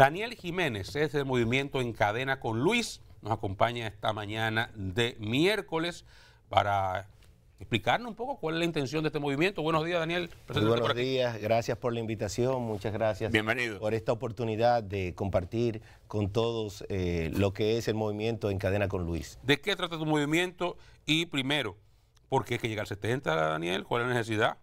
Daniel Jiménez es del movimiento En Cadena con Luis. Nos acompaña esta mañana de miércoles para explicarnos un poco cuál es la intención de este movimiento. Buenos días, Daniel. Muy buenos días, gracias por la invitación, muchas gracias. Bienvenido. Por esta oportunidad de compartir con todos eh, lo que es el movimiento En Cadena con Luis. ¿De qué trata tu movimiento? Y primero, ¿por qué hay que llegar al 70, Daniel? ¿Cuál es la necesidad?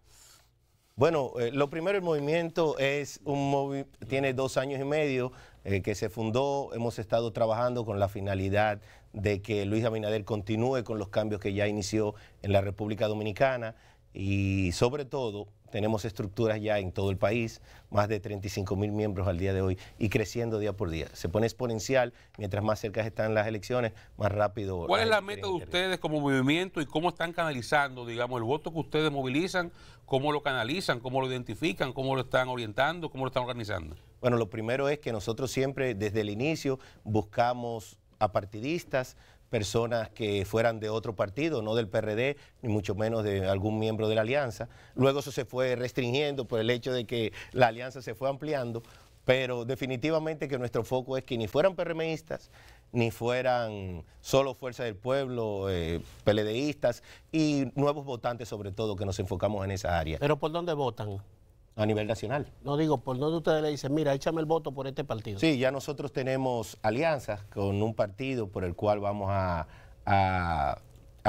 Bueno, eh, lo primero, el movimiento es un tiene dos años y medio eh, que se fundó. Hemos estado trabajando con la finalidad de que Luis Abinader continúe con los cambios que ya inició en la República Dominicana y sobre todo tenemos estructuras ya en todo el país, más de 35 mil miembros al día de hoy y creciendo día por día. Se pone exponencial, mientras más cerca están las elecciones, más rápido. ¿Cuál es la meta de ustedes como movimiento y cómo están canalizando, digamos, el voto que ustedes movilizan, cómo lo canalizan, cómo lo identifican, cómo lo están orientando, cómo lo están organizando? Bueno, lo primero es que nosotros siempre desde el inicio buscamos a partidistas, personas que fueran de otro partido, no del PRD, ni mucho menos de algún miembro de la alianza. Luego eso se fue restringiendo por el hecho de que la alianza se fue ampliando, pero definitivamente que nuestro foco es que ni fueran PRMistas, ni fueran solo Fuerza del Pueblo, eh, PLDistas y nuevos votantes sobre todo, que nos enfocamos en esa área. ¿Pero por dónde votan? A nivel nacional. No digo, por donde ustedes le dicen, mira, échame el voto por este partido. Sí, ya nosotros tenemos alianzas con un partido por el cual vamos a, a,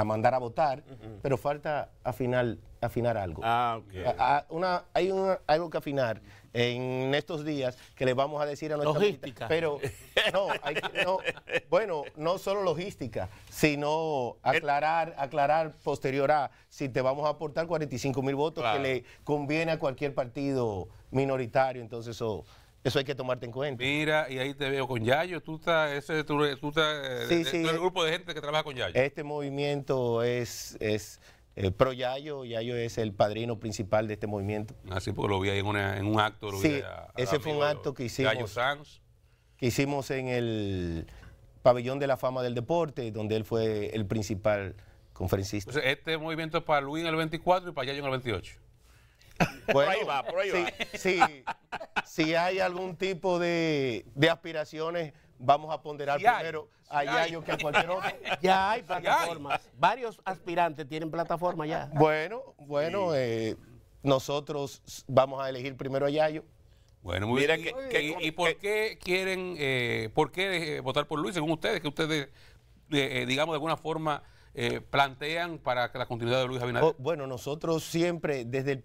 mandar a votar, pero falta afinar, afinar algo. Ah, ok. una, hay algo que afinar en estos días que le vamos a decir a nuestra logística. pero no, no, bueno, no solo logística, sino aclarar, aclarar posterior a si te vamos a aportar 45 mil votos que le conviene a cualquier partido minoritario, entonces eso eso hay que tomarte en cuenta. Mira, y ahí te veo con Yayo. Tú estás, ese, tú, tú estás, sí, sí, el grupo de gente que trabaja con Yayo. Este movimiento es, es eh, pro Yayo, Yayo es el padrino principal de este movimiento. Así ah, porque lo vi ahí en, en un acto. sí, ese fue un acto que hicimos, que hicimos en el pabellón de la fama del deporte, donde él fue el principal conferencista. este movimiento es para Luis en el 24 y para Yayo en el 28. por ahí va, por ahí va. si hay algún tipo de, de aspiraciones vamos a ponderar primero a Yayo que a cualquier otro. Ya hay plataformas. Varios aspirantes tienen plataforma ya. Bueno, bueno, eh, nosotros vamos a elegir primero a Yayo. Bueno, muy bien. ¿Y, por qué quieren, eh, por qué eh, votar por Luis, según ustedes, que ustedes, digamos, de alguna forma plantean para la continuidad de Luis Abinader? Oh, bueno, nosotros siempre, desde el,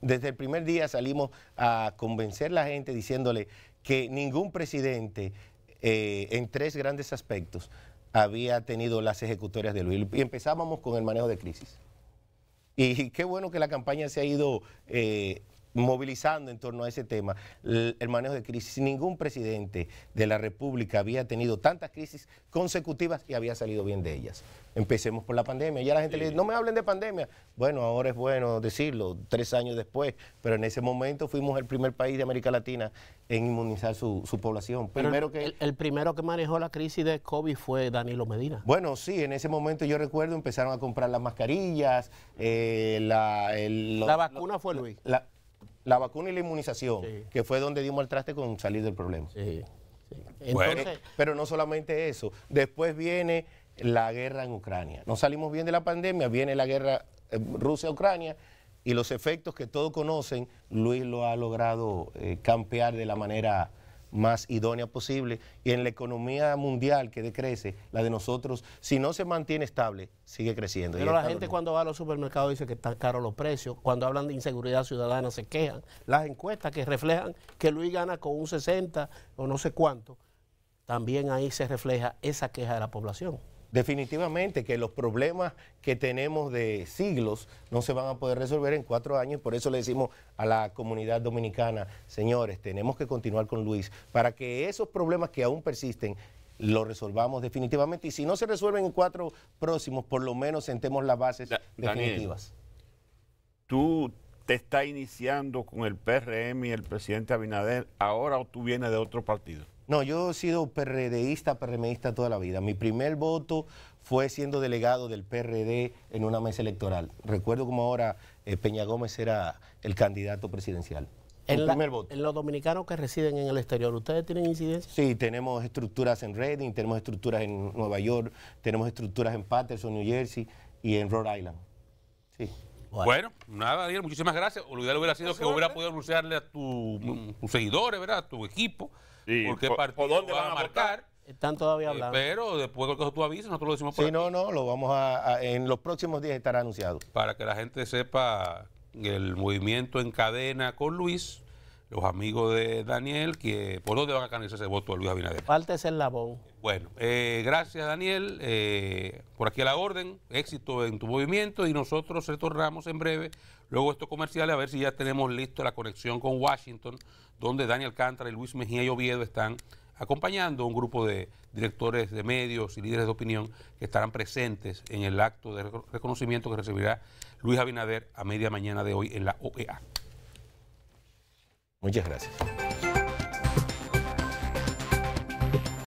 desde el primer día, salimos a convencer a la gente diciéndole que ningún presidente eh, en tres grandes aspectos había tenido las ejecutorias de Luis. Y empezábamos con el manejo de crisis. Y qué bueno que la campaña se ha ido eh, movilizando en torno a ese tema, el, manejo de crisis. Ningún presidente de la República había tenido tantas crisis consecutivas y había salido bien de ellas. Empecemos por la pandemia. Ya la gente le dice, no me hablen de pandemia. Bueno, ahora es bueno decirlo, tres años después, pero en ese momento fuimos el primer país de América Latina en inmunizar su, población. Primero que, el, primero que manejó la crisis de COVID fue Danilo Medina. Bueno, sí, en ese momento yo recuerdo empezaron a comprar las mascarillas, eh, la... la vacuna fue Luis la vacuna y la inmunización, que fue donde dimos el traste con salir del problema. pero no solamente eso, después viene la guerra en Ucrania. No salimos bien de la pandemia, viene la guerra eh, Rusia-Ucrania y los efectos que todos conocen, Luis lo ha logrado eh, campear de la manera más idónea posible y en la economía mundial que decrece, la de nosotros, si no se mantiene estable, sigue creciendo. Pero la gente cuando va a los supermercados dice que están caros los precios, cuando hablan de inseguridad ciudadana se quejan. Las encuestas que reflejan que Luis gana con un 60 o no sé cuánto, también ahí se refleja esa queja de la población definitivamente que los problemas que tenemos de siglos no se van a poder resolver en cuatro años. Por eso le decimos a la comunidad dominicana, señores, tenemos que continuar con Luis para que esos problemas que aún persisten los resolvamos definitivamente. Y si no se resuelven en cuatro próximos, por lo menos sentemos las bases definitivas. tú te estás iniciando con el PRM y el presidente Abinader ahora o tú vienes de otro partido? No, yo he sido PRDista, PRMista toda la vida. Mi primer voto fue siendo delegado del PRD en una mesa electoral. Recuerdo como ahora eh, Peña Gómez era el candidato presidencial. el En, la- primer voto. en los dominicanos que residen en el exterior, ¿ustedes tienen incidencia? Sí, tenemos estructuras en Reading, tenemos estructuras en Nueva York, tenemos estructuras en Patterson, New Jersey y en Rhode Island. Sí. Bueno, nada, Daniel, muchísimas gracias. Lo ideal hubiera sido que hubiera podido anunciarle a tu- tus seguidores, ¿verdad? A tu equipo, Sí, por qué por- partido por dónde van van a a marcar. Están todavía eh, hablando. pero después de que tú avises, nosotros lo decimos por Sí, aquí, no, no, lo vamos a, a- en los próximos días estará anunciado. para que la gente sepa el movimiento en cadena con Luis, los amigos de Daniel, que por dónde van a canalizar ese voto de Luis Abinader. Falta ese eslabón. Bueno, eh, gracias Daniel, eh, por aquí a la orden, éxito en tu movimiento y nosotros retornamos en breve, luego estos comerciales, a ver si ya tenemos listo la conexión con Washington, donde Daniel Cántara y Luis Mejía y Oviedo están acompañando a un grupo de directores de medios y líderes de opinión que estarán presentes en el acto de reco- reconocimiento que recibirá Luis Abinader a media mañana de hoy en la OEA. Muchas gracias.